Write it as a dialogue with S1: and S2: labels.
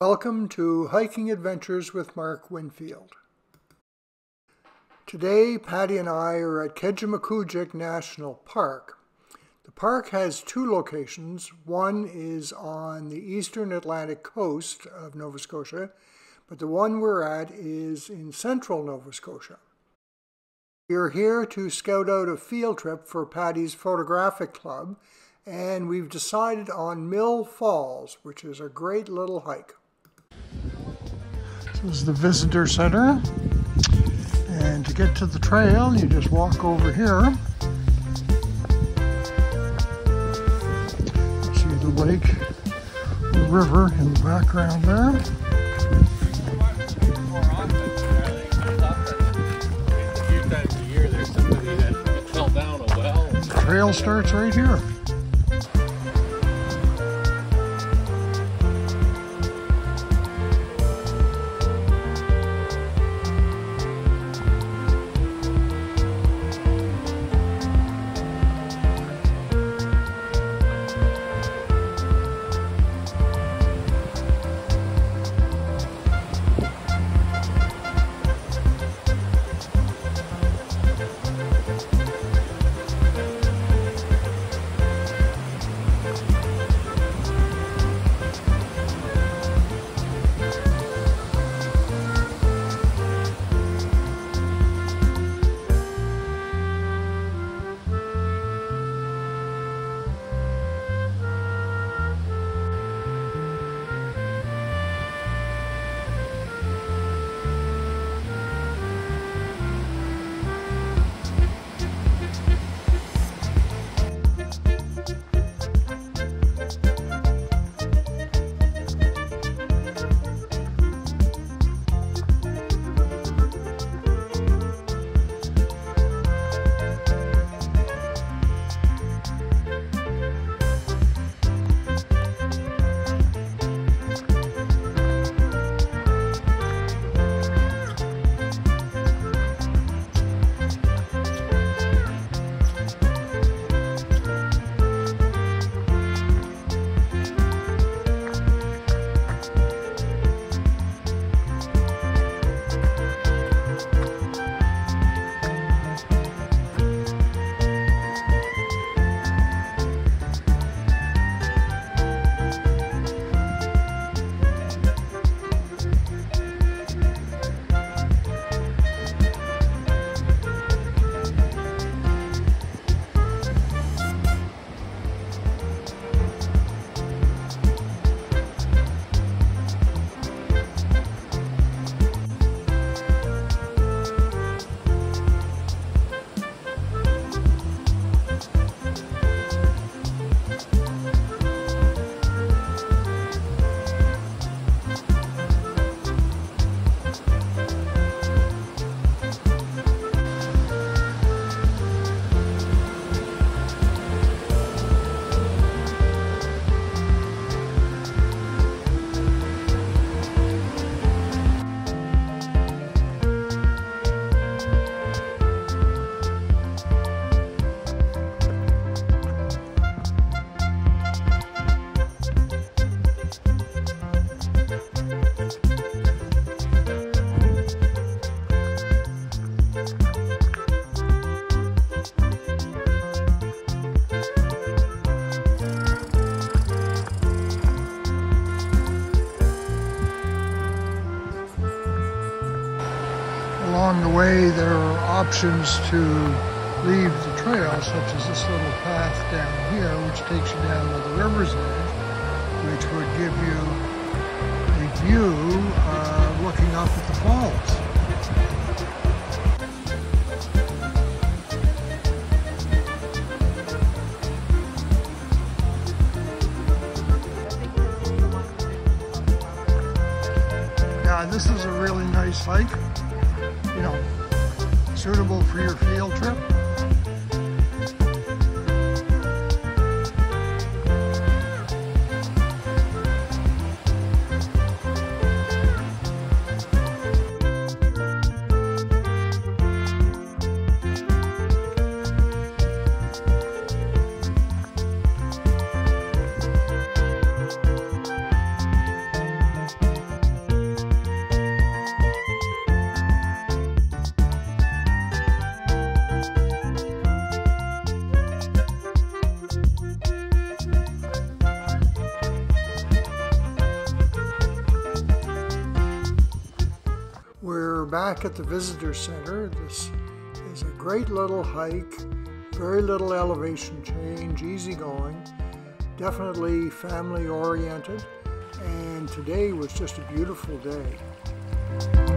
S1: Welcome to Hiking Adventures with Mark Winfield. Today, Patty and I are at Kejimkujik National Park. The park has two locations. One is on the eastern Atlantic coast of Nova Scotia, but the one we're at is in central Nova Scotia. We are here to scout out a field trip for Patty's photographic club, and we've decided on Mill Falls, which is a great little hike. This is the visitor center. And to get to the trail, you just walk over here. See the lake, the river in the background there. The trail starts right here. The way there are options to leave the trail, such as this little path down here, which takes you down to the river's edge, which would give you a view uh, looking up at the falls. This is a really nice hike you know, suitable for your field trip. Back at the Visitor Center. This is a great little hike, very little elevation change, easy going, definitely family oriented, and today was just a beautiful day.